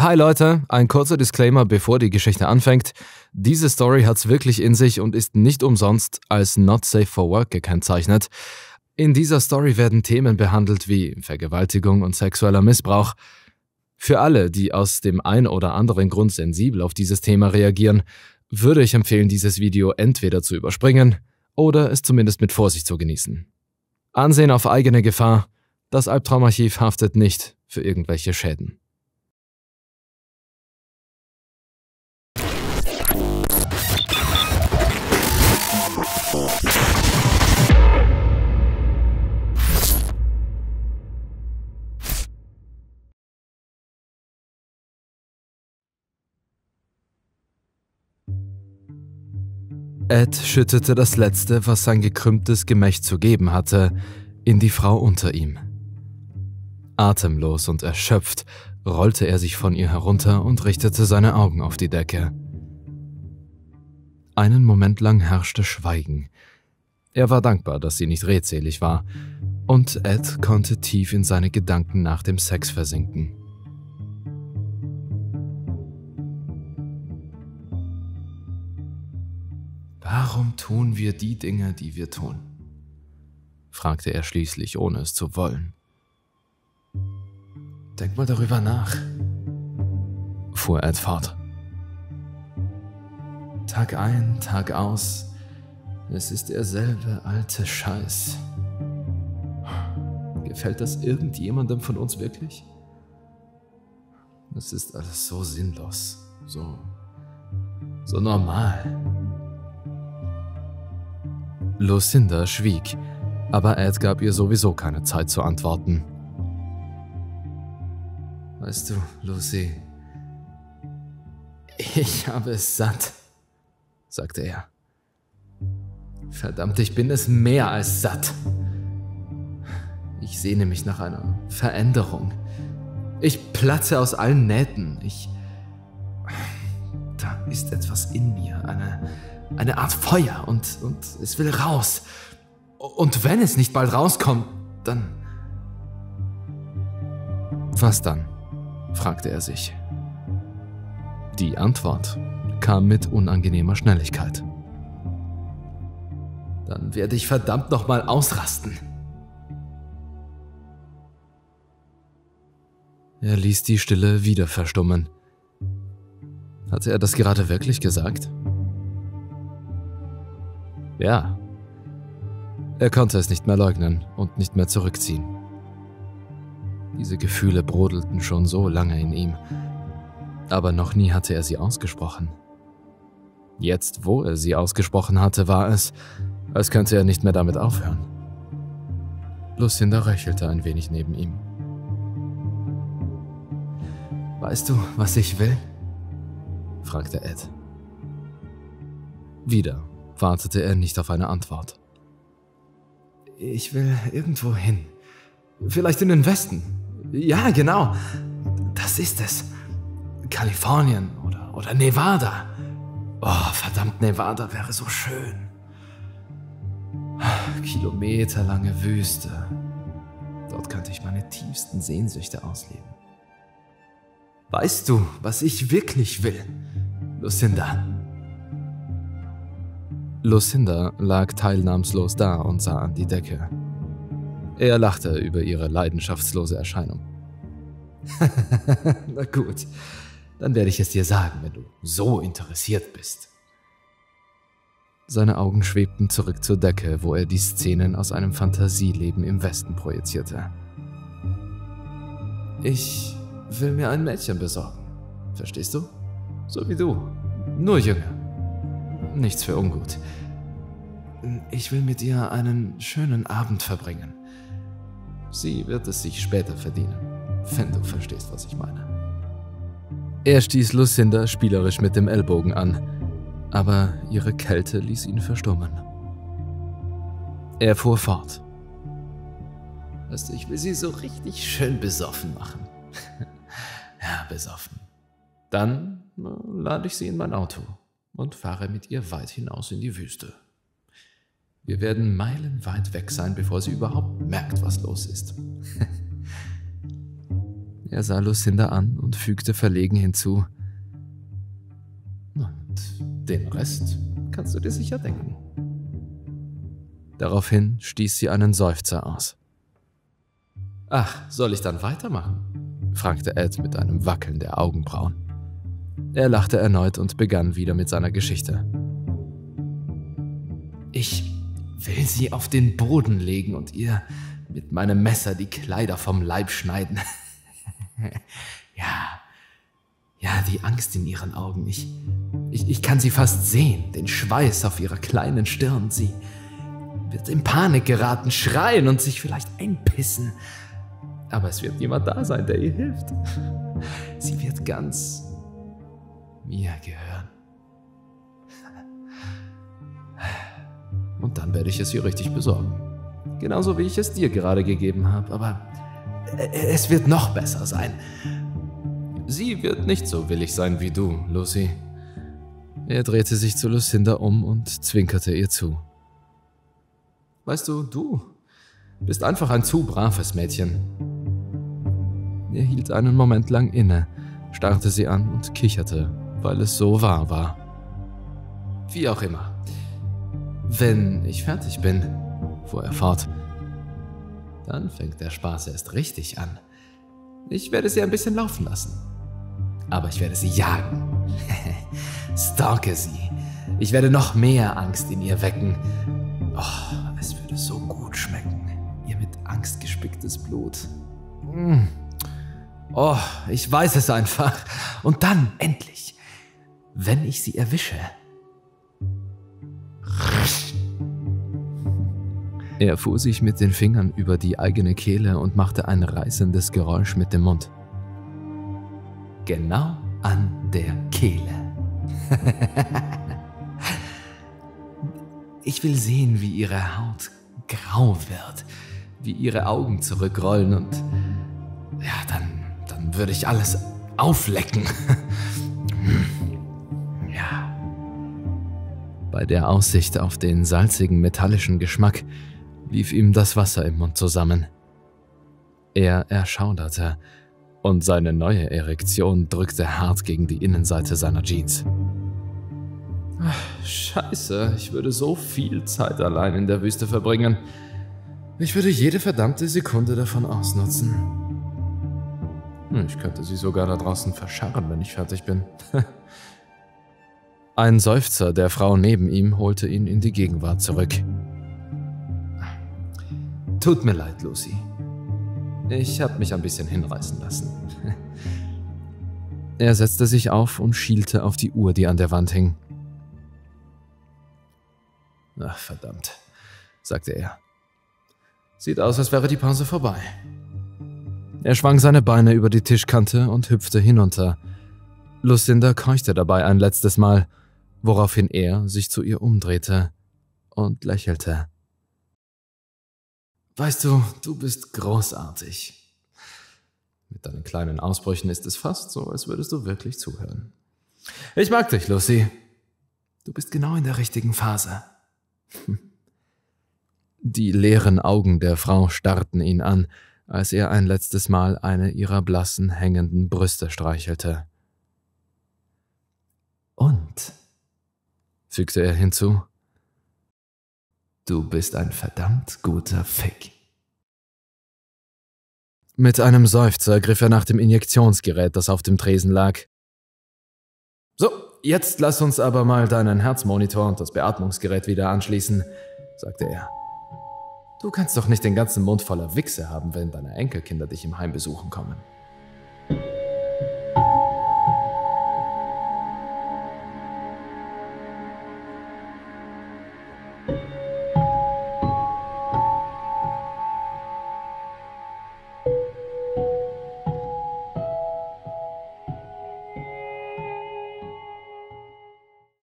Hi Leute, ein kurzer Disclaimer, bevor die Geschichte anfängt. Diese Story hat's wirklich in sich und ist nicht umsonst als Not Safe for Work gekennzeichnet. In dieser Story werden Themen behandelt wie Vergewaltigung und sexueller Missbrauch. Für alle, die aus dem ein oder anderen Grund sensibel auf dieses Thema reagieren, würde ich empfehlen, dieses Video entweder zu überspringen oder es zumindest mit Vorsicht zu genießen. Ansehen auf eigene Gefahr. Das Albtraumarchiv haftet nicht für irgendwelche Schäden. Ed schüttete das Letzte, was sein gekrümmtes Gemächt zu geben hatte, in die Frau unter ihm. Atemlos und erschöpft rollte er sich von ihr herunter und richtete seine Augen auf die Decke. Einen Moment lang herrschte Schweigen. Er war dankbar, dass sie nicht redselig war, und Ed konnte tief in seine Gedanken nach dem Sex versinken. Warum tun wir die Dinge, die wir tun? fragte er schließlich, ohne es zu wollen. Denk mal darüber nach, fuhr Ed fort. Tag ein, Tag aus, es ist derselbe alte Scheiß. Gefällt das irgendjemandem von uns wirklich? Es ist alles so sinnlos, so, so normal. Lucinda schwieg, aber Ed gab ihr sowieso keine Zeit zu antworten. Weißt du, Lucy, ich habe es satt, sagte er. Verdammt, ich bin es mehr als satt. Ich sehne mich nach einer Veränderung. Ich platze aus allen Nähten. Ich. Da ist etwas in mir, eine, eine Art Feuer und, und es will raus. Und wenn es nicht bald rauskommt, dann... Was dann? fragte er sich. Die Antwort kam mit unangenehmer Schnelligkeit. Dann werde ich verdammt nochmal ausrasten. Er ließ die Stille wieder verstummen. Hatte er das gerade wirklich gesagt? Ja. Er konnte es nicht mehr leugnen und nicht mehr zurückziehen. Diese Gefühle brodelten schon so lange in ihm, aber noch nie hatte er sie ausgesprochen. Jetzt, wo er sie ausgesprochen hatte, war es, als könnte er nicht mehr damit aufhören. Lucinda röchelte ein wenig neben ihm. Weißt du, was ich will? fragte Ed. Wieder wartete er nicht auf eine Antwort. Ich will irgendwo hin. Vielleicht in den Westen. Ja, genau. Das ist es. Kalifornien oder, oder Nevada. Oh, verdammt, Nevada wäre so schön. Kilometerlange Wüste. Dort könnte ich meine tiefsten Sehnsüchte ausleben. Weißt du, was ich wirklich will, Lucinda? Lucinda lag teilnahmslos da und sah an die Decke. Er lachte über ihre leidenschaftslose Erscheinung. Na gut, dann werde ich es dir sagen, wenn du so interessiert bist. Seine Augen schwebten zurück zur Decke, wo er die Szenen aus einem Fantasieleben im Westen projizierte. Ich will mir ein Mädchen besorgen. Verstehst du? So wie du. Nur jünger. Nichts für ungut. Ich will mit ihr einen schönen Abend verbringen. Sie wird es sich später verdienen, wenn du verstehst, was ich meine. Er stieß Lucinda spielerisch mit dem Ellbogen an, aber ihre Kälte ließ ihn verstummen. Er fuhr fort. Weißt du, ich will sie so richtig schön besoffen machen. ja, besoffen. Dann lade ich sie in mein Auto und fahre mit ihr weit hinaus in die Wüste. Wir werden meilenweit weg sein, bevor sie überhaupt merkt, was los ist. Er sah Lucinda an und fügte verlegen hinzu. Und den Rest kannst du dir sicher denken. Daraufhin stieß sie einen Seufzer aus. Ach, soll ich dann weitermachen? fragte Ed mit einem Wackeln der Augenbrauen. Er lachte erneut und begann wieder mit seiner Geschichte. Ich will sie auf den Boden legen und ihr mit meinem Messer die Kleider vom Leib schneiden. ja, ja, die Angst in ihren Augen. Ich, ich, ich kann sie fast sehen, den Schweiß auf ihrer kleinen Stirn. Sie wird in Panik geraten, schreien und sich vielleicht einpissen. Aber es wird jemand da sein, der ihr hilft. Sie wird ganz mir gehören. Und dann werde ich es ihr richtig besorgen. Genauso wie ich es dir gerade gegeben habe. Aber es wird noch besser sein. Sie wird nicht so willig sein wie du, Lucy. Er drehte sich zu Lucinda um und zwinkerte ihr zu. Weißt du, du bist einfach ein zu braves Mädchen. Er hielt einen Moment lang inne, starrte sie an und kicherte, weil es so wahr war. Wie auch immer. Wenn ich fertig bin, fuhr er fort, dann fängt der Spaß erst richtig an. Ich werde sie ein bisschen laufen lassen. Aber ich werde sie jagen. Stalke sie. Ich werde noch mehr Angst in ihr wecken. Oh, es würde so gut schmecken. Ihr mit Angst gespicktes Blut. Mm. Oh, ich weiß es einfach. Und dann, endlich, wenn ich sie erwische, Er fuhr sich mit den Fingern über die eigene Kehle und machte ein reißendes Geräusch mit dem Mund. Genau an der Kehle. ich will sehen, wie ihre Haut grau wird, wie ihre Augen zurückrollen und ja, dann, dann würde ich alles auflecken. Bei der Aussicht auf den salzigen metallischen Geschmack lief ihm das Wasser im Mund zusammen. Er erschauderte und seine neue Erektion drückte hart gegen die Innenseite seiner Jeans. Ach, scheiße, ich würde so viel Zeit allein in der Wüste verbringen. Ich würde jede verdammte Sekunde davon ausnutzen. Hm, ich könnte sie sogar da draußen verscharren, wenn ich fertig bin. Ein Seufzer der Frau neben ihm holte ihn in die Gegenwart zurück. Tut mir leid, Lucy. Ich habe mich ein bisschen hinreißen lassen. er setzte sich auf und schielte auf die Uhr, die an der Wand hing. Ach, verdammt, sagte er. Sieht aus, als wäre die Pause vorbei. Er schwang seine Beine über die Tischkante und hüpfte hinunter. Lucinda keuchte dabei ein letztes Mal, woraufhin er sich zu ihr umdrehte und lächelte. Weißt du, du bist großartig. Mit deinen kleinen Ausbrüchen ist es fast so, als würdest du wirklich zuhören. Ich mag dich, Lucy. Du bist genau in der richtigen Phase. Die leeren Augen der Frau starrten ihn an, als er ein letztes Mal eine ihrer blassen, hängenden Brüste streichelte. Und, fügte er hinzu, Du bist ein verdammt guter Fick. Mit einem Seufzer griff er nach dem Injektionsgerät, das auf dem Tresen lag. So, jetzt lass uns aber mal deinen Herzmonitor und das Beatmungsgerät wieder anschließen, sagte er. Du kannst doch nicht den ganzen Mund voller Wichse haben, wenn deine Enkelkinder dich im Heim besuchen kommen.